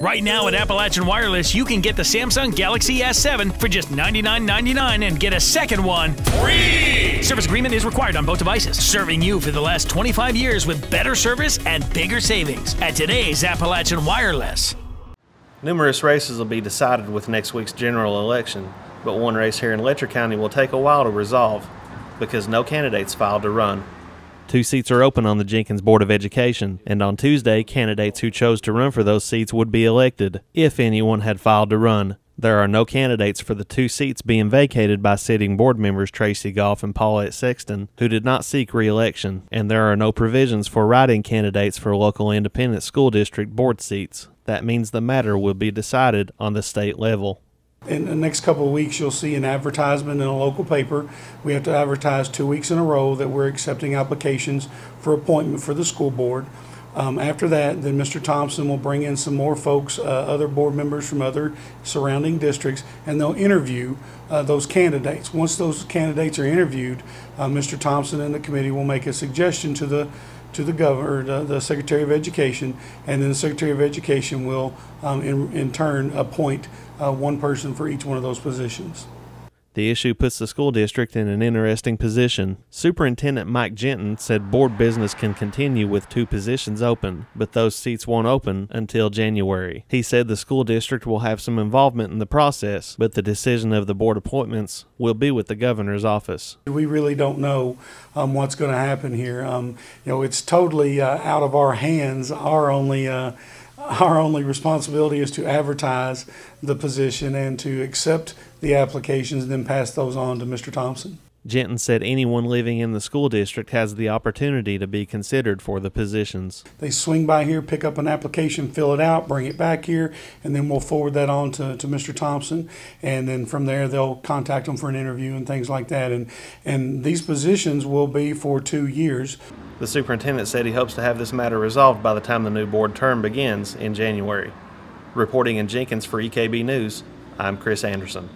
Right now at Appalachian Wireless, you can get the Samsung Galaxy S7 for just $99.99 and get a second one free. Service agreement is required on both devices, serving you for the last 25 years with better service and bigger savings at today's Appalachian Wireless. Numerous races will be decided with next week's general election, but one race here in Letcher County will take a while to resolve because no candidates filed to run. Two seats are open on the Jenkins Board of Education, and on Tuesday, candidates who chose to run for those seats would be elected, if anyone had filed to run. There are no candidates for the two seats being vacated by sitting board members Tracy Goff and Paulette Sexton, who did not seek re election, and there are no provisions for write-in candidates for local independent school district board seats. That means the matter will be decided on the state level. In the next couple of weeks, you'll see an advertisement in a local paper. We have to advertise two weeks in a row that we're accepting applications for appointment for the school board. Um, after that, then Mr. Thompson will bring in some more folks, uh, other board members from other surrounding districts, and they'll interview uh, those candidates. Once those candidates are interviewed, uh, Mr. Thompson and the committee will make a suggestion to the to the governor, the, the Secretary of Education, and then the Secretary of Education will, um, in, in turn, appoint uh, one person for each one of those positions. The issue puts the school district in an interesting position. Superintendent Mike Jensen said board business can continue with two positions open, but those seats won't open until January. He said the school district will have some involvement in the process, but the decision of the board appointments will be with the governor's office. We really don't know um, what's going to happen here. Um, you know, it's totally uh, out of our hands. Our only uh, our only responsibility is to advertise the position and to accept the applications and then pass those on to Mr. Thompson. Jensen said anyone living in the school district has the opportunity to be considered for the positions. They swing by here, pick up an application, fill it out, bring it back here, and then we'll forward that on to, to Mr. Thompson. And then from there, they'll contact them for an interview and things like that. And, and these positions will be for two years. The superintendent said he hopes to have this matter resolved by the time the new board term begins in January. Reporting in Jenkins for EKB News, I'm Chris Anderson.